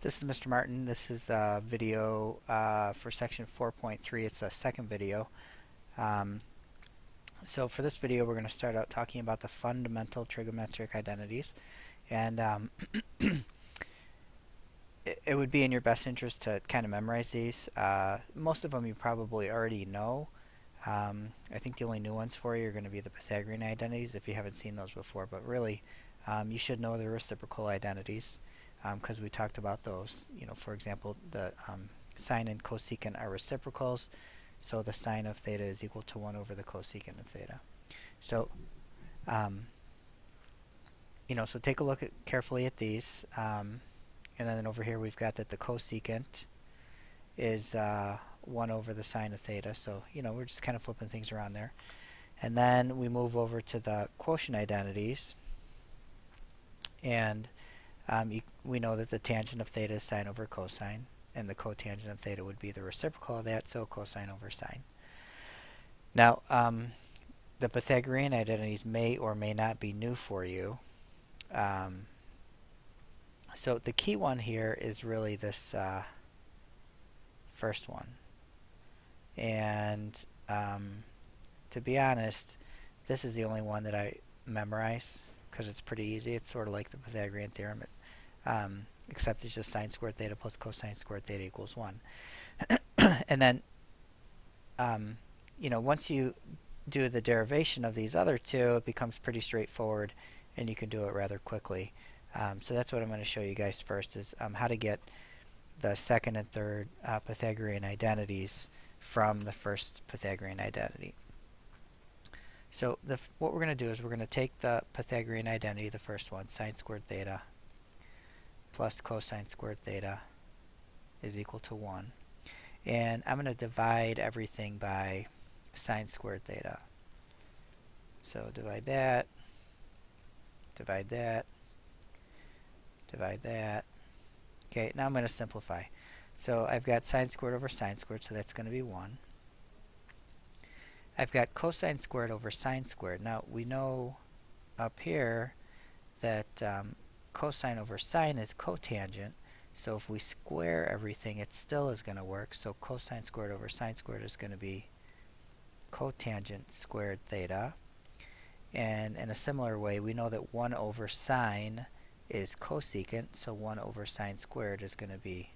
This is Mr. Martin. This is a video uh, for section 4.3. It's a second video. Um, so for this video we're going to start out talking about the fundamental trigonometric identities and um, it, it, would be in your best interest to kind of memorize these. Uh, most of them you probably already know. Um, I think the only new ones for you are going to be the Pythagorean identities if you haven't seen those before but really um, you should know the reciprocal identities because um, we talked about those. You know, for example, the um, sine and cosecant are reciprocals, so the sine of theta is equal to 1 over the cosecant of theta. So, um, you know, so take a look at carefully at these. Um, and then over here we've got that the cosecant is uh, 1 over the sine of theta. So, you know, we're just kind of flipping things around there. And then we move over to the quotient identities. And um, you, we know that the tangent of theta is sine over cosine, and the cotangent of theta would be the reciprocal of that, so cosine over sine. Now, um, the Pythagorean identities may or may not be new for you. Um, so the key one here is really this uh, first one. And um, to be honest, this is the only one that I memorize because it's pretty easy. It's sort of like the Pythagorean theorem. It um, except it's just sine squared theta plus cosine squared theta equals 1. and then, um, you know, once you do the derivation of these other two, it becomes pretty straightforward and you can do it rather quickly. Um, so that's what I'm going to show you guys first is um, how to get the second and third uh, Pythagorean identities from the first Pythagorean identity. So what we're going to do is we're going to take the Pythagorean identity, the first one, sine squared theta plus cosine squared theta is equal to 1. And I'm going to divide everything by sine squared theta. So divide that, divide that, divide that. Okay, now I'm going to simplify. So I've got sine squared over sine squared, so that's going to be 1. I've got cosine squared over sine squared. Now we know up here that um, cosine over sine is cotangent. So if we square everything, it still is going to work. So cosine squared over sine squared is going to be cotangent squared theta. And in a similar way, we know that 1 over sine is cosecant, so 1 over sine squared is going to be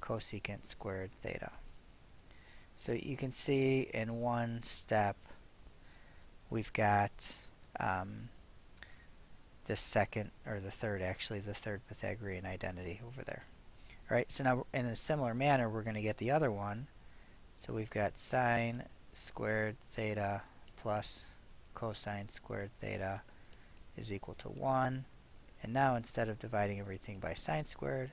cosecant squared theta. So you can see in one step, we've got um, the second, or the third actually, the third Pythagorean identity over there. Alright, so now in a similar manner we're going to get the other one. So we've got sine squared theta plus cosine squared theta is equal to 1. And now instead of dividing everything by sine squared,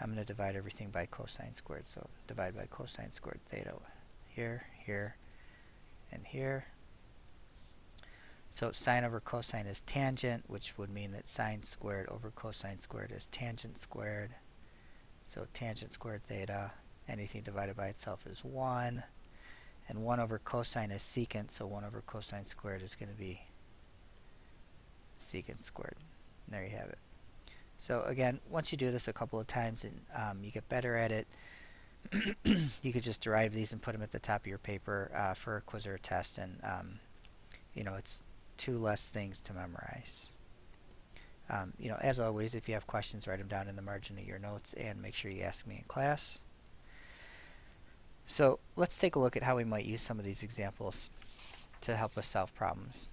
I'm going to divide everything by cosine squared. So divide by cosine squared theta here, here, and here. So sine over cosine is tangent, which would mean that sine squared over cosine squared is tangent squared. So tangent squared theta, anything divided by itself is 1. And 1 over cosine is secant, so 1 over cosine squared is going to be secant squared. And there you have it. So again, once you do this a couple of times and um, you get better at it, you could just derive these and put them at the top of your paper uh, for a quiz or a test, and um, you know it's two less things to memorize. Um, you know, as always, if you have questions, write them down in the margin of your notes and make sure you ask me in class. So let's take a look at how we might use some of these examples to help us solve problems.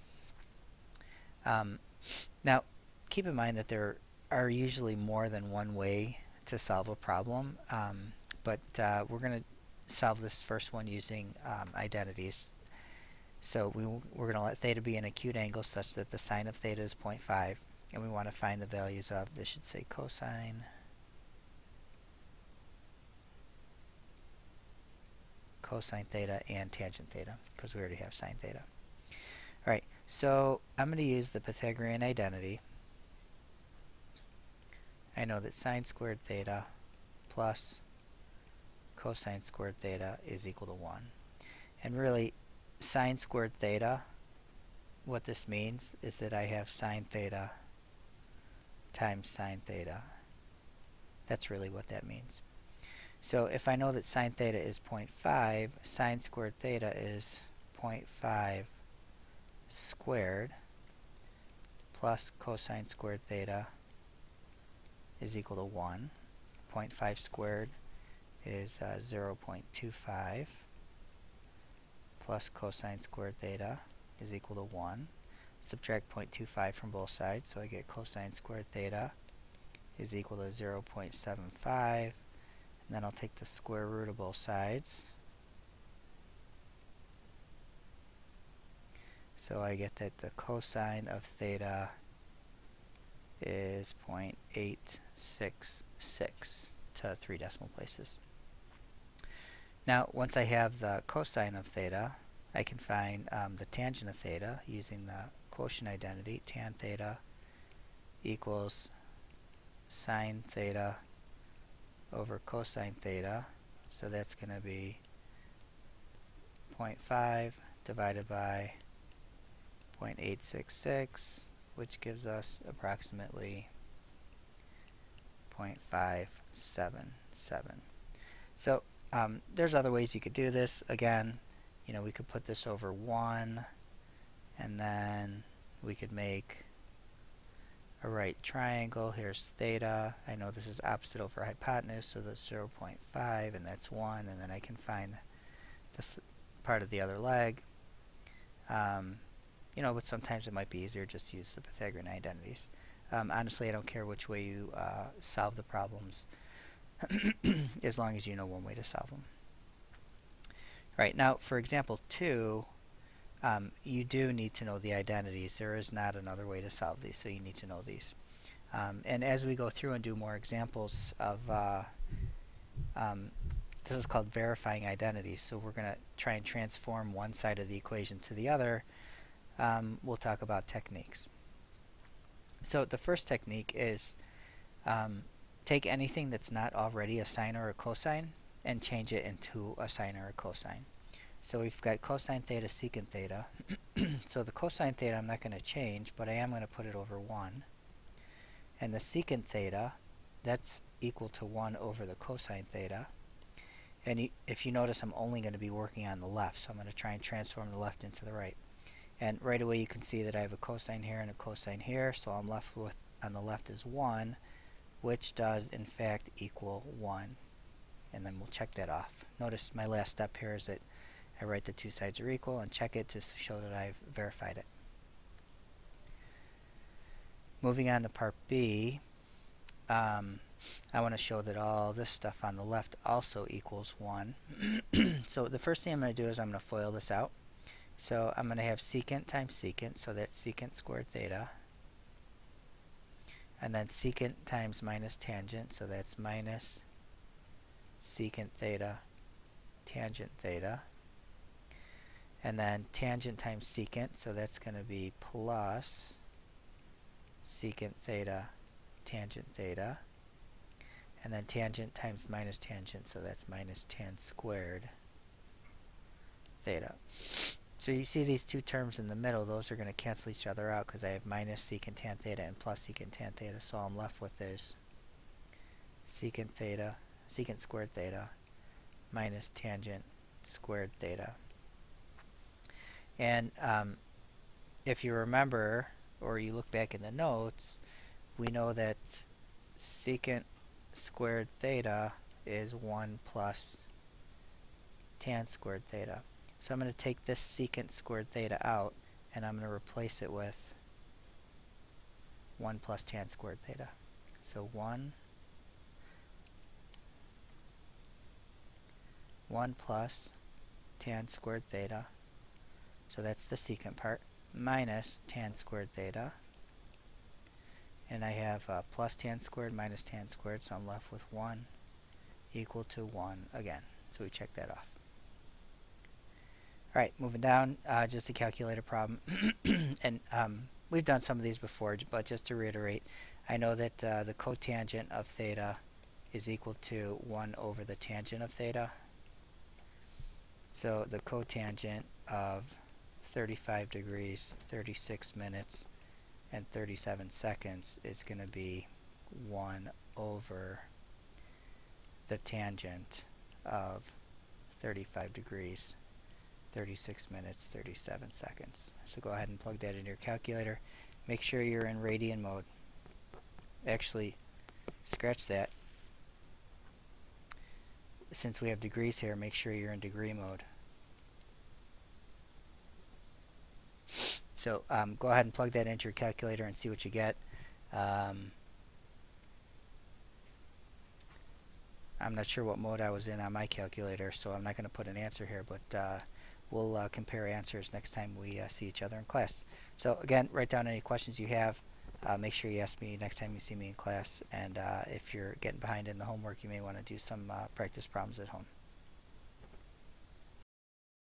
Um, now, keep in mind that there are usually more than one way to solve a problem, um, but uh, we're going to solve this first one using um, identities so we, we're going to let theta be an acute angle such that the sine of theta is 0.5 and we want to find the values of, this should say cosine, cosine theta and tangent theta because we already have sine theta. Alright, so I'm going to use the Pythagorean identity. I know that sine squared theta plus cosine squared theta is equal to 1. And really, sine squared theta, what this means is that I have sine theta times sine theta That's really what that means. So if I know that sine theta is 0.5, sine squared theta is 0.5 squared plus cosine squared theta is equal to 1. 0.5 squared is uh, 0.25 plus cosine squared theta is equal to 1. Subtract 0.25 from both sides, so I get cosine squared theta is equal to 0.75. And then I'll take the square root of both sides. So I get that the cosine of theta is 0.866 to three decimal places. Now, once I have the cosine of theta, I can find um, the tangent of theta using the quotient identity. Tan theta equals sine theta over cosine theta. So that's going to be 0.5 divided by 0.866, which gives us approximately 0.577. So um, there's other ways you could do this. Again, you know, we could put this over 1, and then we could make a right triangle. Here's theta. I know this is opposite over hypotenuse, so that's 0.5, and that's 1, and then I can find this part of the other leg. Um, you know, but sometimes it might be easier just to use the Pythagorean identities. Um, honestly, I don't care which way you uh, solve the problems, as long as you know one way to solve them. Right, now for example 2, um, you do need to know the identities. There is not another way to solve these, so you need to know these. Um, and as we go through and do more examples of, uh, um, this is called verifying identities, so we're going to try and transform one side of the equation to the other. Um, we'll talk about techniques. So the first technique is um, take anything that's not already a sine or a cosine and change it into a sine or a cosine. So we've got cosine theta, secant theta. so the cosine theta I'm not going to change, but I am going to put it over 1. And the secant theta, that's equal to 1 over the cosine theta. And if you notice, I'm only going to be working on the left, so I'm going to try and transform the left into the right. And right away you can see that I have a cosine here and a cosine here, so I'm left with, on the left is 1, which does in fact equal 1. And then we'll check that off. Notice my last step here is that I write the two sides are equal and check it to show that I've verified it. Moving on to part B, um, I want to show that all this stuff on the left also equals 1. so the first thing I'm going to do is I'm going to FOIL this out. So I'm going to have secant times secant, so that's secant squared theta. And then secant times minus tangent, so that's minus secant theta tangent theta. And then tangent times secant, so that's going to be plus secant theta tangent theta. And then tangent times minus tangent, so that's minus tan squared theta. So you see these two terms in the middle, those are going to cancel each other out because I have minus secant tan theta and plus secant tan theta. So I'm left with is secant theta, secant squared theta minus tangent squared theta. And um, if you remember, or you look back in the notes, we know that secant squared theta is 1 plus tan squared theta. So I'm going to take this secant squared theta out and I'm going to replace it with 1 plus tan squared theta. So 1 1 plus tan squared theta. So that's the secant part minus tan squared theta. And I have uh, plus tan squared minus tan squared so I'm left with 1 equal to 1 again. So we check that off Alright, moving down, uh, just to calculate a problem. and um, we've done some of these before, but just to reiterate, I know that uh, the cotangent of theta is equal to 1 over the tangent of theta. So the cotangent of 35 degrees, 36 minutes, and 37 seconds is going to be 1 over the tangent of 35 degrees 36 minutes 37 seconds. So go ahead and plug that into your calculator. Make sure you're in radian mode. Actually scratch that. Since we have degrees here make sure you're in degree mode. So um, go ahead and plug that into your calculator and see what you get. Um, I'm not sure what mode I was in on my calculator so I'm not going to put an answer here but uh, we'll uh, compare answers next time we uh, see each other in class. So again write down any questions you have. Uh, make sure you ask me next time you see me in class. And uh, if you're getting behind in the homework you may want to do some uh, practice problems at home